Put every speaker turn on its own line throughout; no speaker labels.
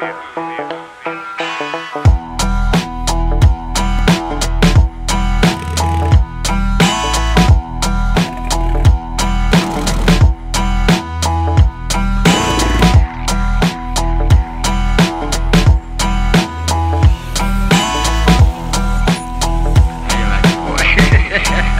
Yeah.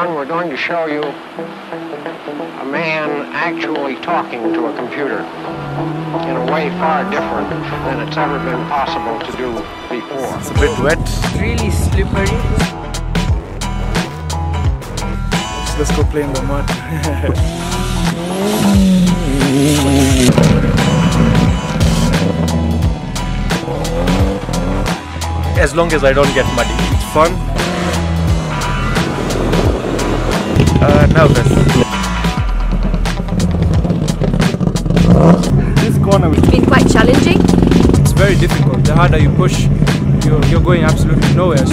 John, we're going to show you a man actually talking to a computer in a way far different than it's ever been possible to do before.
It's a bit wet.
really slippery.
So let's go play in the mud.
as long as I don't get muddy.
It's fun. Uh, nervous. This corner is
been quite challenging.
It's very difficult. The harder you push, you're, you're going absolutely nowhere.